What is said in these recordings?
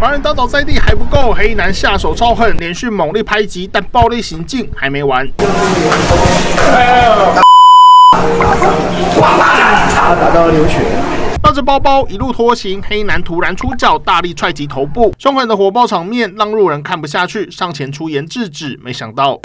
把人打倒在地还不够，黑衣男下手超狠，连续猛力拍击，但暴力行径还没完。打到流血。抱着包包一路拖行，黑男突然出脚，大力踹击头部，凶狠的火爆场面让路人看不下去，上前出言制止，没想到。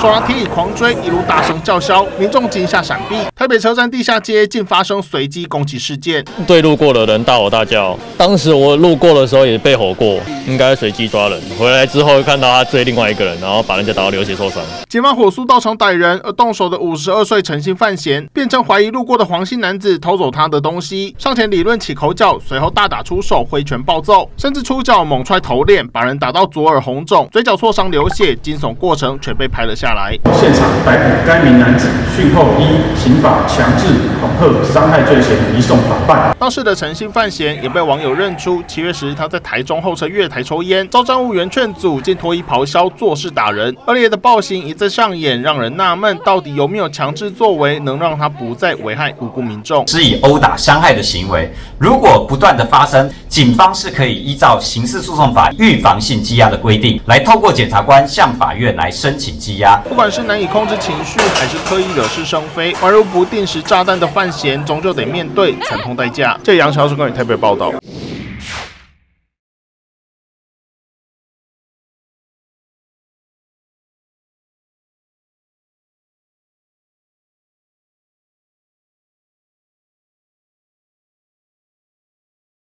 抓铁椅狂追，一路大声叫嚣，民众惊吓闪避。台北车站地下街竟发生随机攻击事件，对路过的人大吼大叫。当时我路过的时候也被吼过，应该随机抓人。回来之后看到他追另外一个人，然后把人家打到流血受伤。警方火速到场逮人，而动手的五十二岁陈姓范闲变成怀疑路过的黄姓男子偷走他的东西，上前理论起口角，随后大打出手，挥拳暴揍，甚至出脚猛踹头脸，把人打到左耳红肿，嘴角挫伤流血，惊悚过程全被拍了下来。现场逮捕该名男子，讯后依刑法强制恐吓伤害罪嫌移送法办。当事的陈姓范闲也被网友认出，七月时他在台中候车月台抽烟，遭站务员劝阻，竟脱衣咆哮，做事打人。恶劣的暴行一再上演，让人纳闷，到底有没有强制作为，能让他不再危害无辜民众？是以殴打伤害的行为，如果不断的发生，警方是可以依照刑事诉讼法预防性羁押的规定，来透过检察官向法院来申请羁押。不管是难以控制情绪，还是刻意惹是生非，宛如不定时炸弹的范闲，终究得面对惨痛代价。这杨桥是关于台北报道。